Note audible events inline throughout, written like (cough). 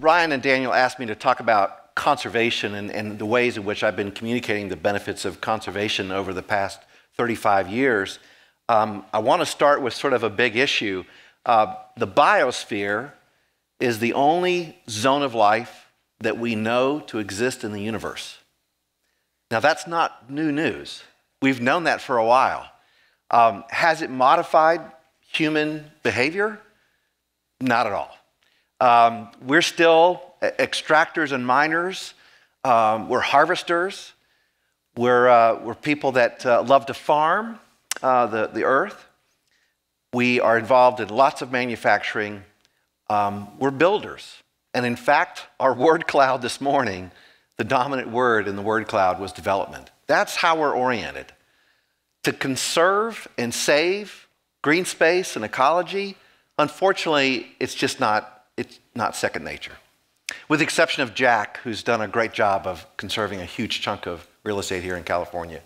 Ryan and Daniel asked me to talk about conservation and, and, the ways in which I've been communicating the benefits of conservation over the past 35 years. Um, I want to start with sort of a big issue. Uh, the biosphere is the only zone of life that we know to exist in the universe. Now, that's not new news. We've known that for a while. Um, has it modified human behavior? Not at all. Um, we're still extractors and miners. Um, we're harvesters. We're, uh, we're people that uh, love to farm uh, the, the earth. We are involved in lots of manufacturing. Um, we're builders. And in fact, our word cloud this morning, the dominant word in the word cloud was development. That's how we're oriented. To conserve and save green space and ecology, unfortunately, it's just not, it's not second nature. With the exception of Jack, who's done a great job of conserving a huge chunk of real estate here in California.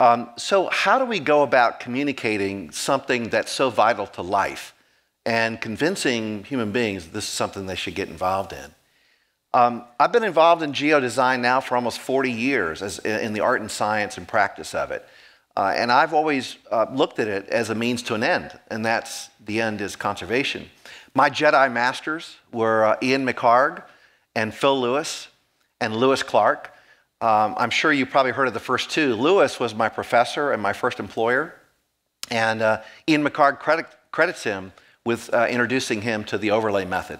Um, so, how do we go about communicating something that's so vital to life and convincing human beings this is something they should get involved in? Um, I've been involved in geodesign now for almost 40 years as, in the art and science and practice of it. Uh, and I've always uh, looked at it as a means to an end, and that's the end is conservation. My Jedi masters were uh, Ian McHarg and Phil Lewis and Lewis Clarke. Um, I'm sure you probably heard of the first two. Lewis was my professor and my first employer, and uh, Ian McHarg credit, credits him with uh, introducing him to the overlay method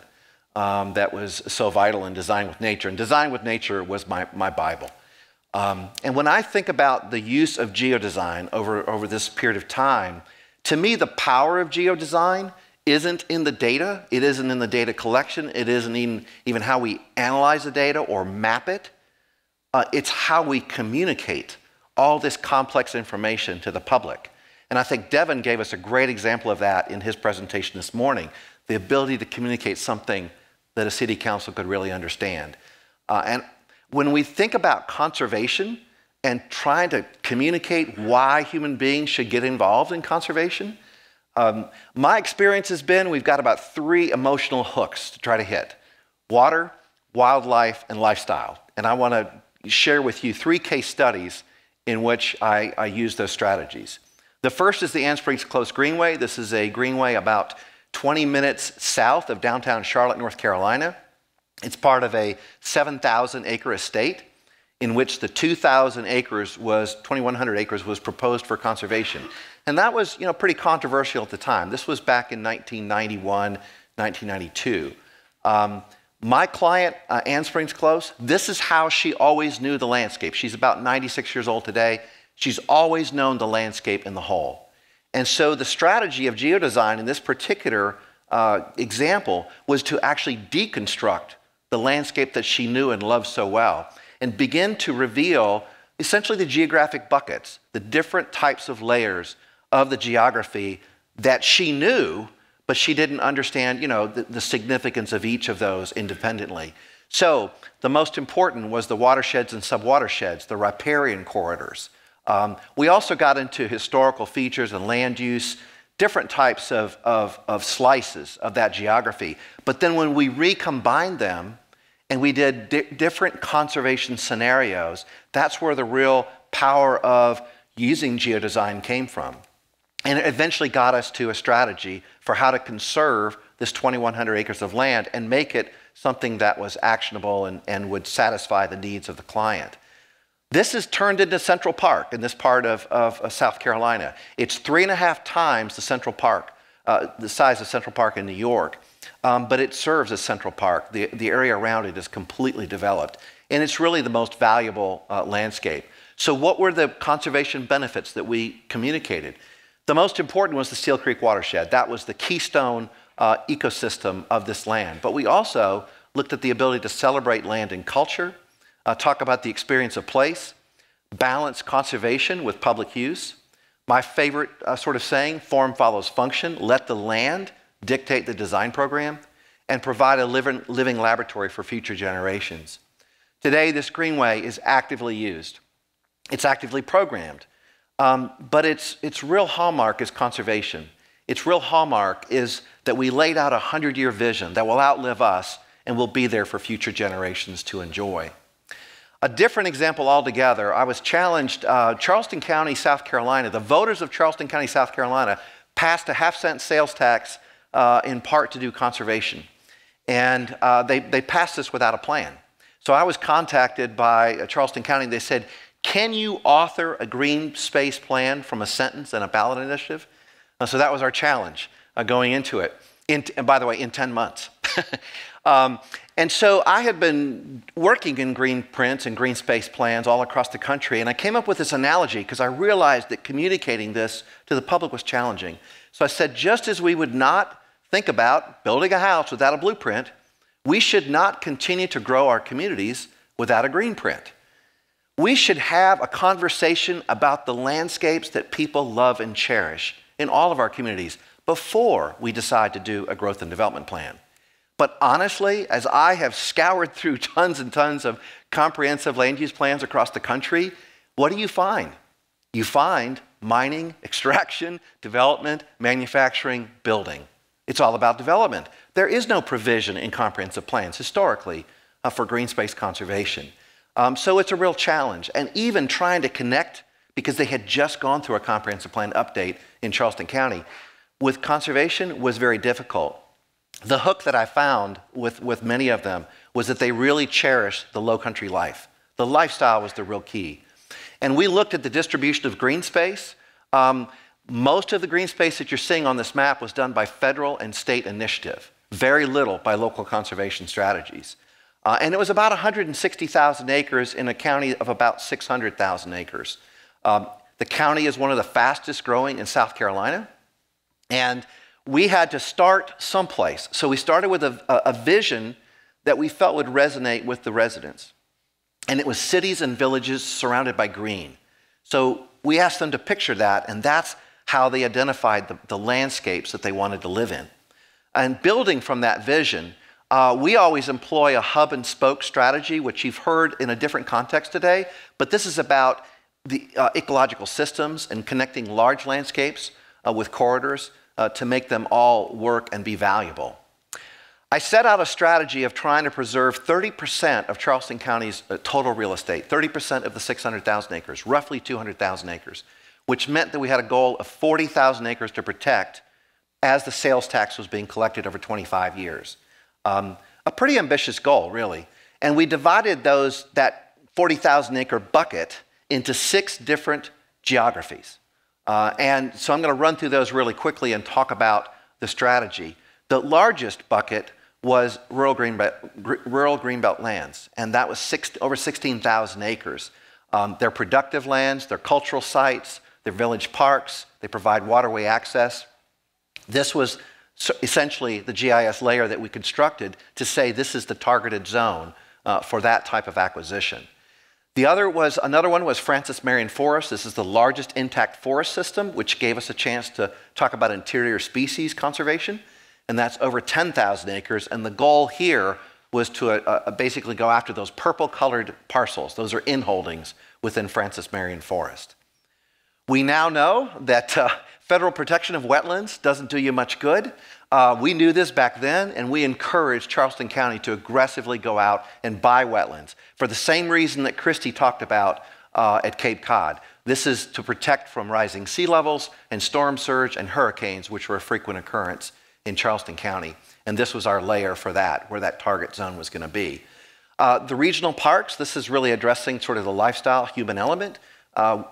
um, that was so vital in Design with Nature. And Design with Nature was my, my Bible. Um, and when I think about the use of geodesign over, over this period of time, to me, the power of geodesign isn't in the data, it isn't in the data collection, it isn't even, even how we analyze the data or map it. Uh, it's how we communicate all this complex information to the public. And I think Devin gave us a great example of that in his presentation this morning the ability to communicate something that a city council could really understand. Uh, and when we think about conservation and trying to communicate why human beings should get involved in conservation, um, my experience has been we've got about three emotional hooks to try to hit water, wildlife, and lifestyle. And I want to share with you three case studies in which I, I use those strategies. The first is the Ann Springs Close Greenway. This is a greenway about 20 minutes south of downtown Charlotte, North Carolina. It's part of a 7,000 acre estate in which the 2,000 acres was, 2,100 acres was proposed for conservation. And that was, you know, pretty controversial at the time. This was back in 1991, 1992. Um, my client, uh, Ann Springs Close, this is how she always knew the landscape. She's about 96 years old today. She's always known the landscape in the whole. And so the strategy of geodesign in this particular uh, example was to actually deconstruct the landscape that she knew and loved so well, and begin to reveal essentially the geographic buckets, the different types of layers of the geography that she knew, but she didn't understand, you know, the, the significance of each of those independently. So the most important was the watersheds and subwatersheds, the riparian corridors. Um, we also got into historical features and land use, different types of, of, of slices of that geography. But then when we recombined them and we did di different conservation scenarios, that's where the real power of using geodesign came from. And it eventually got us to a strategy for how to conserve this 2,100 acres of land and make it something that was actionable and, and would satisfy the needs of the client. This is turned into Central Park in this part of, of, of South Carolina. It's three and a half times the Central Park, uh, the size of Central Park in New York, um, but it serves as Central Park. The, the area around it is completely developed, and it's really the most valuable uh, landscape. So, what were the conservation benefits that we communicated? The most important was the Steele Creek watershed. That was the keystone uh, ecosystem of this land. But we also looked at the ability to celebrate land and culture uh, talk about the experience of place, balance conservation with public use. My favorite uh, sort of saying form follows function, let the land dictate the design program, and provide a living, laboratory for future generations. Today, this greenway is actively used, it's actively programmed, um, but its, its real hallmark is conservation. Its real hallmark is that we laid out a 100 year vision that will outlive us and will be there for future generations to enjoy. A different example altogether, I was challenged, uh, Charleston County, South Carolina, the voters of Charleston County, South Carolina passed a half cent sales tax uh, in part to do conservation. And uh, they, they passed this without a plan. So I was contacted by uh, Charleston County. They said, Can you author a green space plan from a sentence and a ballot initiative? Uh, so that was our challenge uh, going into it. In, and by the way, in 10 months. (laughs) um, and so I had been working in green prints and green space plans all across the country, and I came up with this analogy because I realized that communicating this to the public was challenging. So I said, just as we would not think about building a house without a blueprint, we should not continue to grow our communities without a green print. We should have a conversation about the landscapes that people love and cherish in all of our communities before we decide to do a growth and development plan. But honestly, as I have scoured through (laughs) tons and tons of comprehensive land use plans across the country, what do you find? You find mining, (laughs) extraction, development, manufacturing, building. It's all about development. There is no provision in comprehensive plans historically uh, for green space conservation. Um, so it's a real challenge. And even trying to connect, because they had just gone through a comprehensive plan update in Charleston County, with conservation was very difficult. The hook that I found with, with many of them was that they really cherished the low country life. The lifestyle was the real key. And we looked at the distribution of green space. Um, most of the green space that you're seeing on this map was done by federal and state initiative, very little by local conservation strategies. Uh, and it was about 160,000 acres in a county of about 600,000 acres. Um, the county is one of the fastest growing in South Carolina. And we had to start someplace. So we started with a, a vision that we felt would resonate with the residents. And it was cities and villages surrounded by green. So we asked them to picture that, and that's how they identified the, the landscapes that they wanted to live in. And building from that vision, uh, we always employ a hub and spoke strategy, which you've heard in a different context today, but this is about the uh, ecological systems and connecting large landscapes uh, with corridors uh, to make them all work and be valuable. I set out a strategy of trying to preserve 30% of Charleston County's uh, total real estate, 30% of the 600,000 acres, roughly 200,000 acres which meant that we had a goal of 40,000 acres to protect as the sales tax was being collected over 25 years. Um, a pretty ambitious goal, really. And we divided those, that 40,000 acre bucket into six different geographies. Uh, and so I'm going to run through those really quickly and talk about the strategy. The largest bucket was rural greenbelt, rural greenbelt lands, and that was six, over 16,000 acres. Um, they're productive lands, they're cultural sites, they're village parks, they provide waterway access. This was essentially the GIS layer that we constructed to say this is the targeted zone uh, for that type of acquisition. The other was another one was Francis Marion Forest. This is the largest intact forest system, which gave us a chance to talk about interior species conservation, and that's over 10,000 acres. And the goal here was to uh, uh, basically go after those purple-colored parcels. Those are inholdings within Francis Marion Forest. We now know that uh, federal protection of wetlands doesn't do you much good. Uh, we knew this back then, and we encouraged Charleston County to aggressively go out and buy wetlands for the same reason that Christy talked about uh, at Cape Cod. This is to protect from rising sea levels and storm surge and hurricanes, which were a frequent occurrence in Charleston County. And this was our layer for that, where that target zone was going to be. Uh, the regional parks, this is really addressing sort of the lifestyle human element. Uh,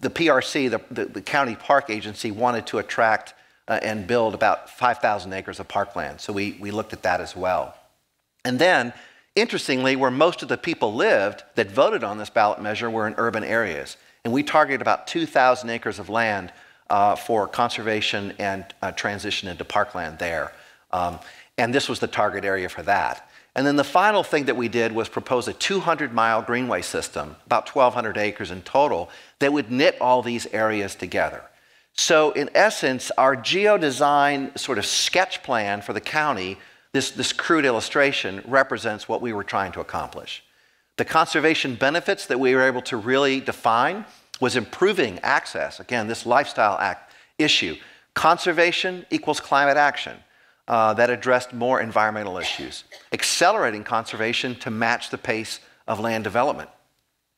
the PRC, the, the, the, county park agency, wanted to attract uh, and build about 5,000 acres of parkland. So we, we looked at that as well. And then, interestingly, where most of the people lived that voted on this ballot measure were in urban areas. And we targeted about 2,000 acres of land uh, for conservation and uh, transition into parkland there. Um, and this was the target area for that. And then the final thing that we did was propose a 200 mile greenway system, about 1,200 acres in total, that would knit all these areas together. So, in essence, our geodesign sort of sketch plan for the county, this, this crude illustration, represents what we were trying to accomplish. The conservation benefits that we were able to really define was improving access. Again, this lifestyle act issue. Conservation equals climate action. uh, that addressed more environmental issues, accelerating conservation to match the pace of land development,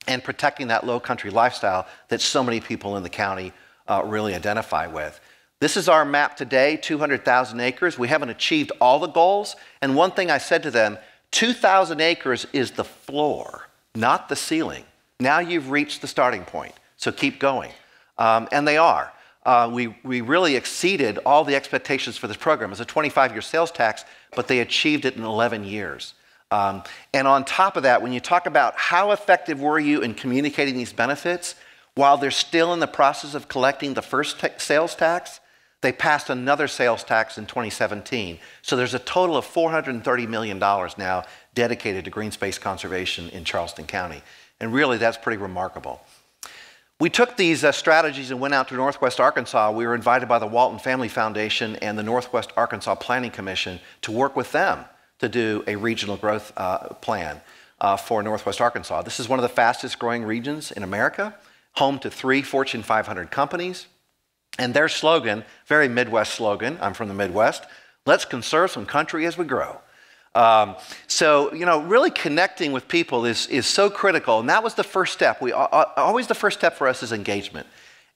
and protecting that low country lifestyle that so many people in the county uh, really identify with. This is our map today 200,000 acres. We haven't achieved all the goals. And one thing I said to them 2,000 acres is the floor, not the ceiling. Now you've reached the starting point, so keep going. Um, and they are. Uh, we, we really exceeded all the expectations for this program. It's a 25 year sales tax, but they achieved it in 11 years. Um, and on top of that, when you talk about how effective were you in communicating these benefits, while they're still in the process of collecting the first sales tax, they passed another sales tax in 2017. So there's a total of $430 million now dedicated to green space conservation in Charleston County. And really, that's pretty remarkable. We took these uh, strategies and went out to Northwest Arkansas. We were invited by the Walton Family Foundation and the Northwest Arkansas Planning Commission to work with them to do a regional growth uh, plan uh, for Northwest Arkansas. This is one of the fastest growing regions in America, home to three Fortune 500 companies. And their slogan, very Midwest slogan, I'm from the Midwest, let's conserve some country as we grow. Um, so, you know, really connecting with people is, is so critical. And that was the first step. We, always the first step for us is engagement.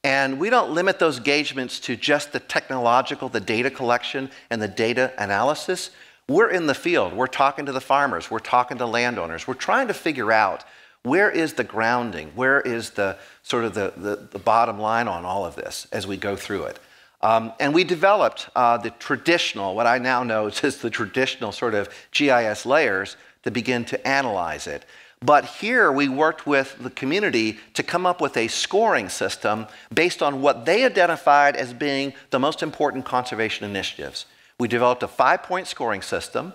And we don't limit those engagements to just the technological, the data collection, and the data analysis. We're in the field. We're talking to the farmers. We're talking to landowners. We're trying to figure out where is the grounding? Where is the sort of the, the, the bottom line on all of this as we go through it? Um, and we developed uh, the traditional, what I now know (laughs) is the traditional sort of GIS layers to begin to analyze it. But here we worked with the community to come up with a scoring system based on what they identified as being the most important conservation initiatives. We developed a five point scoring system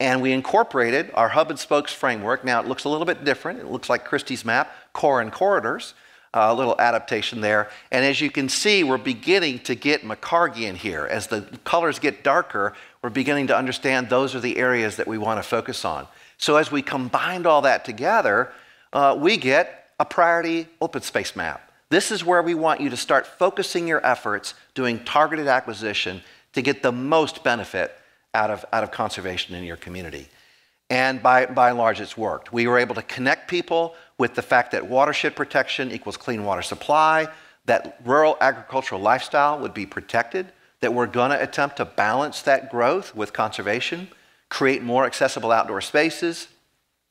and we incorporated our hub and spokes framework. Now it looks a little bit different. It looks like Christie's map, core and corridors a little adaptation there. And as you can see, we're beginning to get McHargian here. As the colors get darker, we're beginning to understand those are the areas that we want to focus on. So as we combined all that together, uh, we get a priority open space map. This is where we want you to start focusing your efforts doing targeted acquisition to get the most benefit out of, out of conservation in your community. And by, by and large, it's worked. We were able to connect people with the fact that watershed protection equals clean water supply, that rural agricultural lifestyle would be protected, that we're going to attempt to balance that growth with conservation, create more accessible outdoor spaces,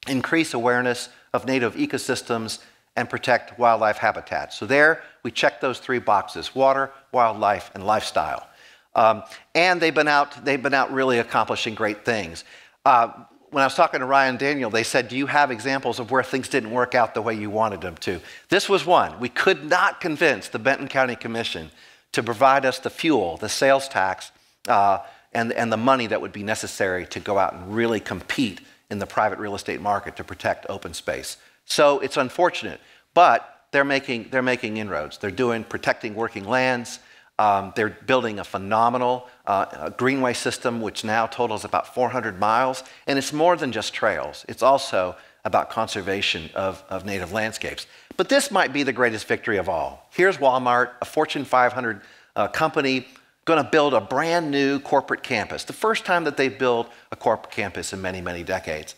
increase awareness of native ecosystems, and protect wildlife habitats. So, there we check those three boxes water, wildlife, and lifestyle. Um, and they've been, out, they've been out really accomplishing great things. Uh, when I was talking to Ryan Daniel, they said, Do you have examples of where things didn't work out the way you wanted them to? This was one. We could not convince the Benton County Commission to provide us the fuel, the sales tax, uh, and, and the money that would be necessary to go out and really compete in the private real estate market to protect open space. So it's unfortunate, but they're making, they're making inroads. They're doing protecting working lands. Um, they're building a phenomenal uh, greenway system, which now totals about 400 miles. And it's more than just trails, it's also about conservation of, of native landscapes. But this might be the greatest victory of all. Here's Walmart, a Fortune 500 uh, company, going to build a brand new corporate campus. The first time that they've built a corporate campus in many, many decades.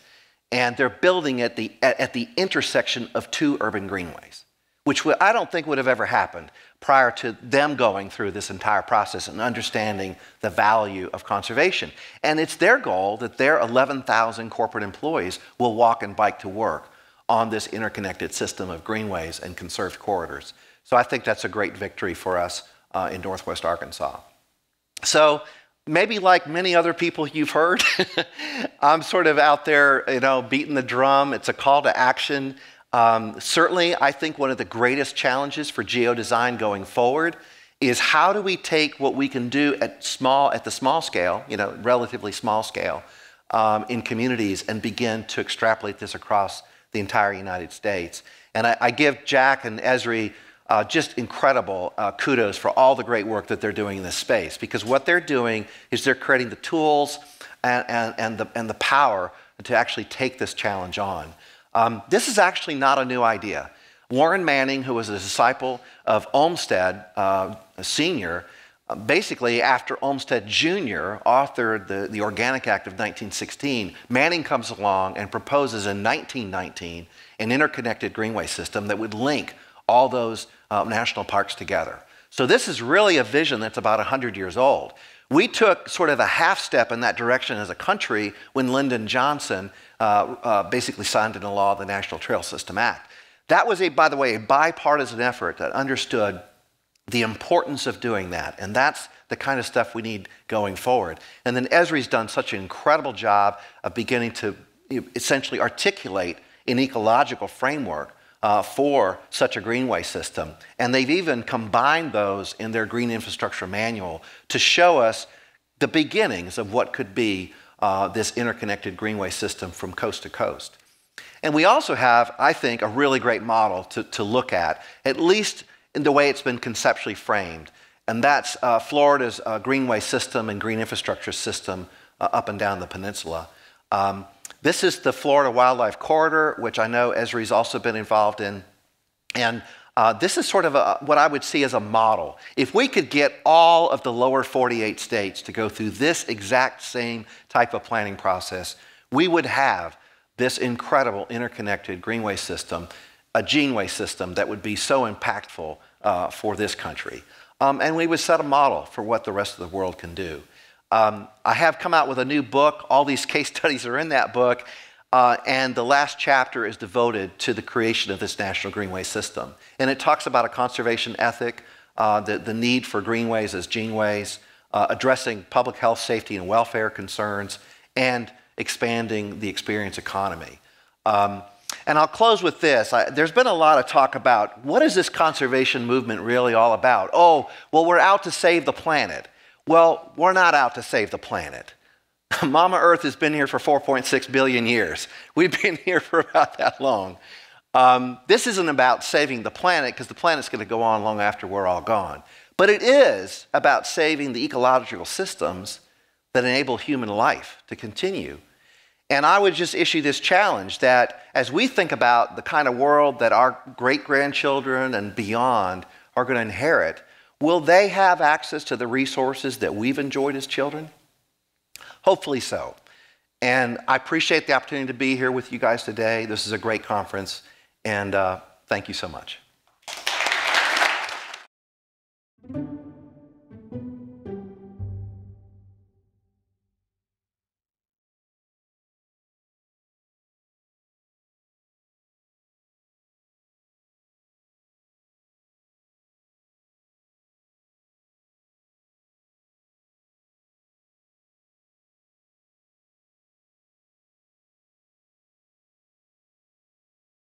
And they're building at the, at the intersection of two urban greenways which I don't think would have ever happened prior to them going through this entire process and understanding the value of conservation. And it's their goal that their 11,000 corporate employees will walk and bike to work on this interconnected system of greenways and conserved corridors. So I think that's a great victory for us uh, in Northwest Arkansas. So maybe like many other people you've heard, (laughs) I'm sort of out there, you know, beating the drum. It's a call to action. Um, certainly, I think one of the greatest challenges for geodesign going forward is how do we take what we can do at small, at the small scale, you know, relatively small scale, um, in communities and begin to extrapolate this across the entire United States. And I, I give Jack and Esri uh, just incredible uh, kudos for all the great work that they're doing in this space because what they're doing is they're creating the tools and, and, and, the, and the power to actually take this challenge on. Um, this is actually not a new idea. Warren Manning, who was a disciple of Olmsted, uh, a senior, uh, basically, after Olmsted Jr. authored the, the Organic Act of 1916, Manning comes along and proposes in 1919 an interconnected greenway system that would link all those uh, national parks together. So, this is really a vision that's about 100 years old. We took sort of a half step in that direction as a country when Lyndon Johnson uh, uh, basically signed into law the National Trail System Act. That was, a, by the way, a bipartisan effort that understood the importance of doing that. And that's the kind of stuff we need going forward. And then Esri's done such an incredible job of beginning to essentially articulate an ecological framework uh, for such a greenway system. And they've even combined those in their green infrastructure manual to show us the beginnings of what could be uh, this interconnected greenway system from coast to coast. And we also have, I think, a really great model to, to look at, at least in the way it's been conceptually framed. And that's uh, Florida's uh, greenway system and green infrastructure system uh, up and down the peninsula. Um, this is the Florida Wildlife Corridor, which I know Esri's also been involved in. And uh, this is sort of a, what I would see as a model. If we could get all of the lower 48 states to go through this exact same type of planning process, we would have this incredible interconnected greenway system, a geneway system that would be so impactful uh, for this country. Um, and we would set a model for what the rest of the world can do. Um, I have come out with a new book. All these case (laughs) studies are in that book. Uh, and the last chapter is devoted to the creation of this national greenway system. And it talks about a conservation ethic, uh, the, the need for greenways as geneways, uh, addressing public health, safety, and welfare concerns, and expanding the experience economy. Um, and I'll close with this. I, there's been a lot of talk about what is this conservation movement really all about? Oh, well, we're out to save the planet. Well, we're not out to save the planet. (laughs) Mama Earth has been here for 4.6 billion years. We've been (laughs) here for about that long. Um, this isn't about saving the planet because the planet's going to go on long after we're all gone. But it is about saving the ecological systems that enable human life to continue. And I would just issue this challenge that as we think about the kind of world that our great grandchildren and beyond are going to inherit, Will they have access to the resources that we've enjoyed as children? Hopefully so. And I appreciate the opportunity to be here with you guys today. This is a great conference, and uh, thank you so much.